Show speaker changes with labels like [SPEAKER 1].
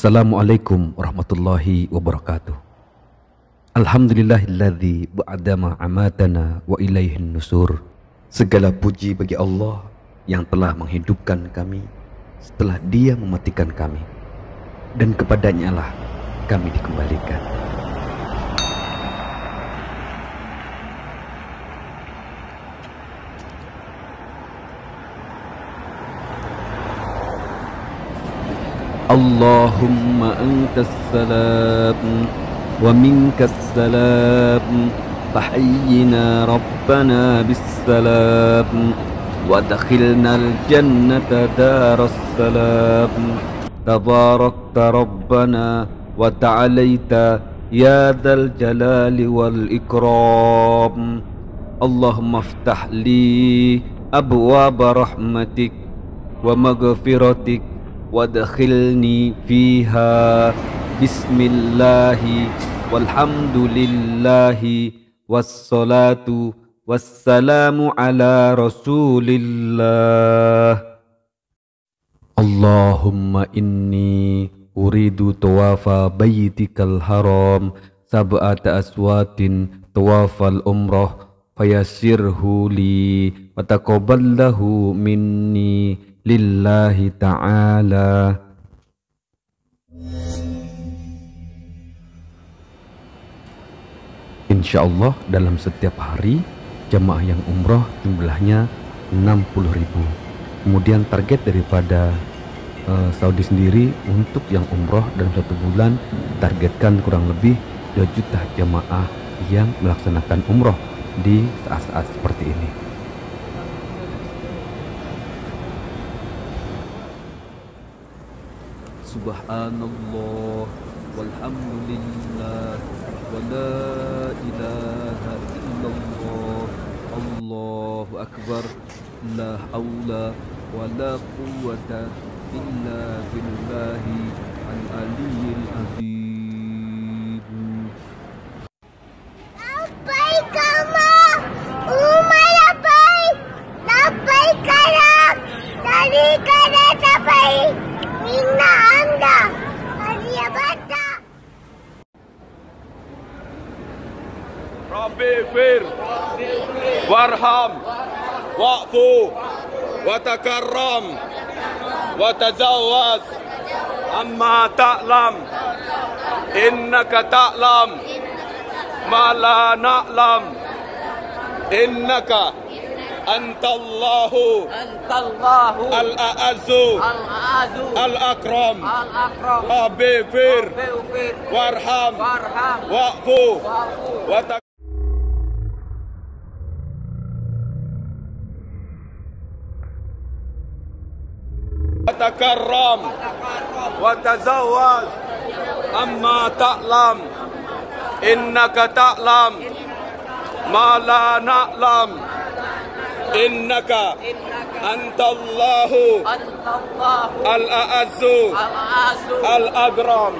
[SPEAKER 1] Assalamualaikum warahmatullahi wabarakatuh. Alhamdulillahilladzi ba'dama amatana wa ilaihin nusur. Segala puji bagi Allah yang telah menghidupkan kami setelah Dia mematikan kami. Dan kepadanya lah kami dikembalikan. اللهم أنت السلام ومنك السلام فحينا ربنا بالسلام ودخلنا الجنة دار السلام تباركت ربنا وتعاليت يا ذا الجلال والإكرام اللهم افتح لي أبواب رحمتك ومغفرتك وادخلني فيها بسم الله والحمد لله والصلاة والسلام على رسول الله اللهم إني أريد طواف بيتك الحرام سبعة أسوات طواف الأمرة فيسره لي وتقبله مني lillahi ta'ala. Insya Allah dalam setiap hari jemaah yang umroh jumlahnya 60 ribu. Kemudian target daripada uh, Saudi sendiri untuk yang umroh dalam satu bulan targetkan kurang lebih 2 juta jemaah yang melaksanakan umroh di saat-saat seperti ini subhanallah walhamdulillah wa la ilaha illallah Allahu akbar la hawla wa la quwwata
[SPEAKER 2] illa billahi al-aliyyil azim. Labbaik Allahumma labbaik labbaik la syarika lak
[SPEAKER 3] ربي اغفر وارحم واعفو وتكرم وتزوج. أما تعلم إنك تعلم ما لا نعلم. إنك أنت الله.
[SPEAKER 4] أنت الله.
[SPEAKER 3] الأعز.
[SPEAKER 4] العز
[SPEAKER 3] الأكرم.
[SPEAKER 4] الأكرم.
[SPEAKER 3] ربي اغفر. وارحم.
[SPEAKER 4] وارحم.
[SPEAKER 3] واعفو. وتكرم. وتزوج. أما تعلم إنك تعلم ما لا نعلم إنك أنت الله الأعز الأكرم